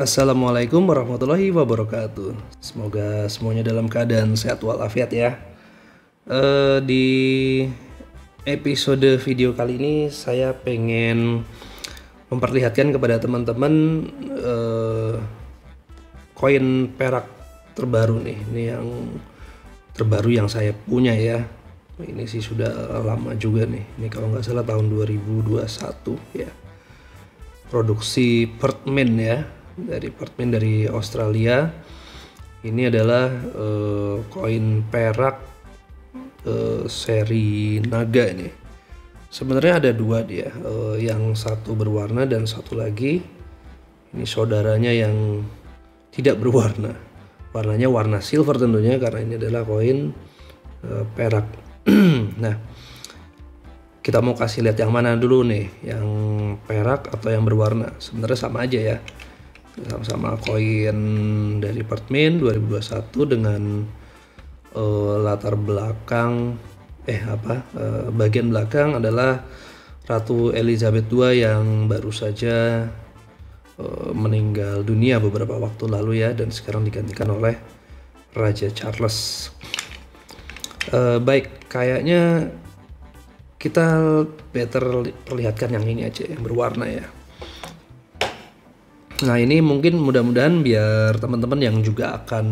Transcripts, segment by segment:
Assalamualaikum warahmatullahi wabarakatuh. Semoga semuanya dalam keadaan sehat walafiat ya. Eh, di episode video kali ini saya pengen memperlihatkan kepada teman-teman eh, koin perak terbaru nih. Ini yang terbaru yang saya punya ya. Ini sih sudah lama juga nih. Ini kalau nggak salah tahun 2021 ya. Produksi Pertman ya dari Pertman dari Australia. Ini adalah eh, koin perak eh, seri naga ini. Sebenarnya ada dua dia, eh, yang satu berwarna dan satu lagi ini saudaranya yang tidak berwarna. Warnanya warna silver tentunya karena ini adalah koin eh, perak. nah, kita mau kasih lihat yang mana dulu nih, yang perak atau yang berwarna. Sebenarnya sama aja ya sama-sama koin dari Pertmin 2021 dengan uh, latar belakang eh apa uh, bagian belakang adalah Ratu Elizabeth II yang baru saja uh, meninggal dunia beberapa waktu lalu ya dan sekarang digantikan oleh Raja Charles. Uh, baik, kayaknya kita better perlihatkan yang ini aja yang berwarna ya. Nah ini mungkin mudah-mudahan biar teman-teman yang juga akan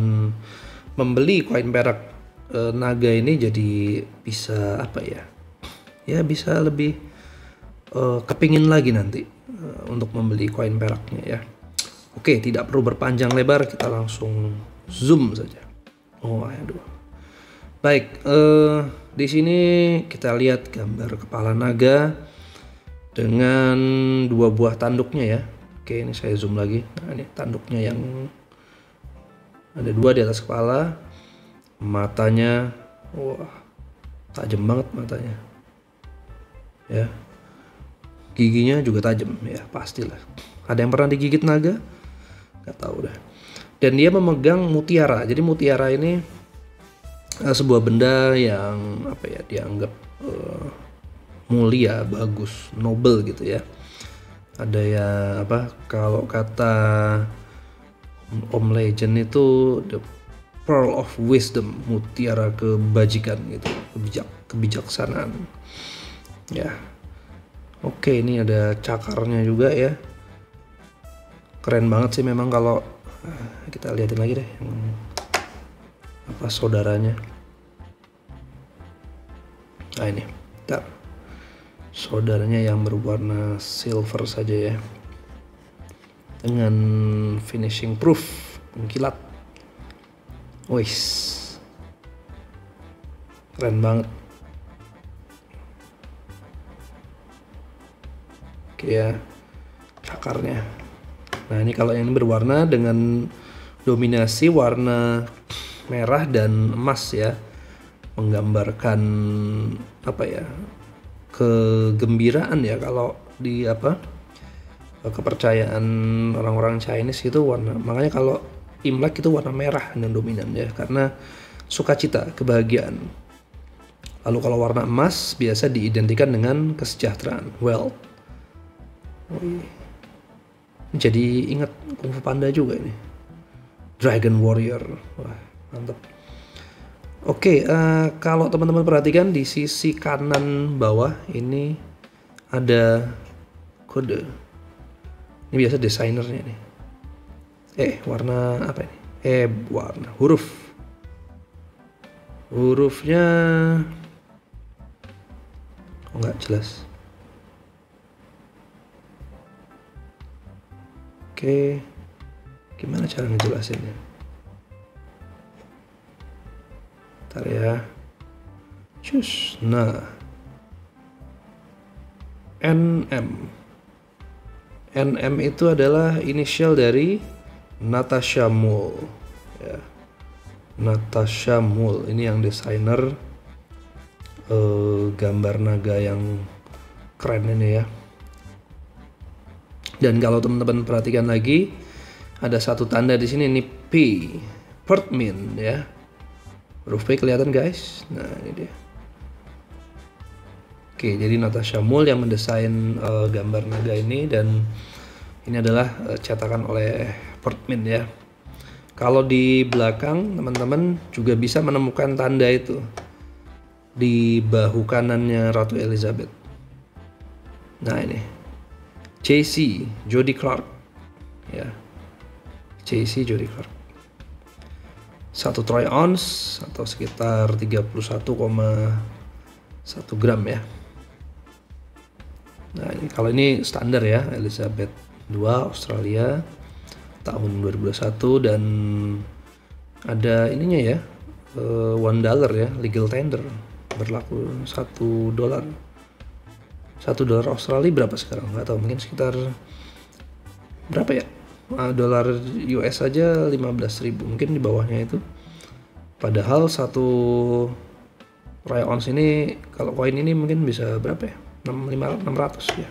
membeli koin perak e, naga ini jadi bisa apa ya? Ya bisa lebih e, kepingin lagi nanti e, untuk membeli koin peraknya ya. Oke tidak perlu berpanjang lebar kita langsung zoom saja. Oh aduh. Baik e, di sini kita lihat gambar kepala naga dengan dua buah tanduknya ya Oke, ini saya zoom lagi. Nah, ini tanduknya yang ada dua di atas kepala. Matanya, wah, tajam banget matanya. Ya, giginya juga tajam ya pastilah. Ada yang pernah digigit naga? Gak tahu dah. Dan dia memegang mutiara. Jadi mutiara ini uh, sebuah benda yang apa ya dianggap uh, mulia, bagus, noble gitu ya ada ya apa kalau kata Om Legend itu the pearl of wisdom mutiara kebajikan gitu kebijak kebijaksanaan. Ya. Oke ini ada cakarnya juga ya. Keren banget sih memang kalau ah, kita liatin lagi deh apa saudaranya. Nah ini. Bentar saudaranya yang berwarna silver saja ya. Dengan finishing proof mengkilat. Wis. Keren banget. Oke ya cakarnya. Nah ini kalau yang berwarna dengan dominasi warna merah dan emas ya menggambarkan apa ya kegembiraan ya kalau di apa kepercayaan orang-orang Chinese itu warna makanya kalau Imlek itu warna merah yang dominan ya karena sukacita kebahagiaan. Lalu kalau warna emas biasa diidentikan dengan kesejahteraan wealth. Jadi ingat Kung Fu Panda juga ini. Dragon Warrior. Wah mantap Oke, uh, kalau teman-teman perhatikan di sisi kanan bawah ini ada kode. Ini biasa desainernya nih. Eh, warna apa ini? Eh, warna huruf. Hurufnya oh nggak jelas. Oke, gimana cara ngejelasinnya? Bentar ya. Cus. Nah. NM. NM itu adalah inisial dari Natasha Mul. Ya. Natasha Mul. Ini yang desainer uh, gambar naga yang keren ini ya. Dan kalau teman-teman perhatikan lagi, ada satu tanda di sini ini P, Pertmin ya Huruf P kelihatan guys. Nah ini dia. Oke, jadi Natasha Mul yang mendesain uh, gambar naga ini dan ini adalah uh, cetakan oleh Portman ya. Kalau di belakang teman-teman juga bisa menemukan tanda itu di bahu kanannya Ratu Elizabeth. Nah ini JC Jody Clark ya JC Jody Clark satu troy ounce atau sekitar 31,1 gram ya. Nah ini kalau ini standar ya Elizabeth 2 Australia tahun 2021 dan ada ininya ya uh, one dollar ya legal tender berlaku satu dolar. Satu dolar Australia berapa sekarang? Nggak tahu mungkin sekitar berapa ya dolar US aja 15.000 mungkin di bawahnya itu. Padahal satu Roy ounce ini kalau koin ini mungkin bisa berapa ya? 6, 600 ya.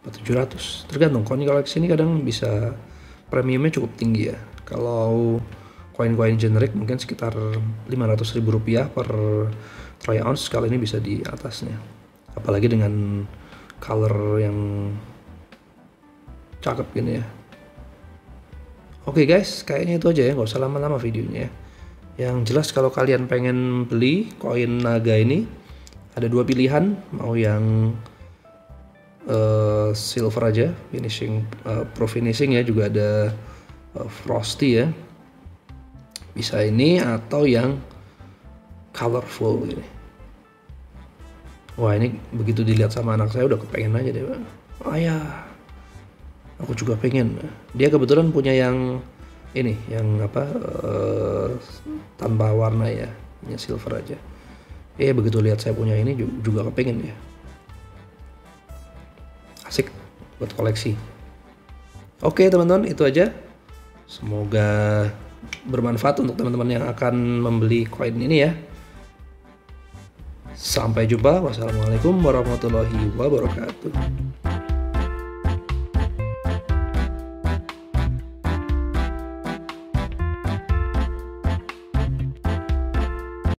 Apa 700 tergantung koin koleksi ini kadang bisa premiumnya cukup tinggi ya. Kalau koin-koin generik mungkin sekitar 500 ribu rupiah per troy ounce kali ini bisa di atasnya. Apalagi dengan color yang cakep gini ya Oke okay guys, kayaknya itu aja ya, nggak usah lama-lama videonya ya. Yang jelas kalau kalian pengen beli koin naga ini, ada dua pilihan, mau yang uh, silver aja, finishing uh, pro finishing ya, juga ada uh, frosty ya. Bisa ini atau yang colorful ini. Wah ini begitu dilihat sama anak saya udah kepengen aja deh, Oh ya, aku juga pengen. Dia kebetulan punya yang ini yang apa uh, tanpa warna ya hanya silver aja. Eh begitu lihat saya punya ini juga kepengen ya asik buat koleksi. Oke teman-teman itu aja. Semoga bermanfaat untuk teman-teman yang akan membeli koin ini ya. Sampai jumpa. Wassalamualaikum warahmatullahi wabarakatuh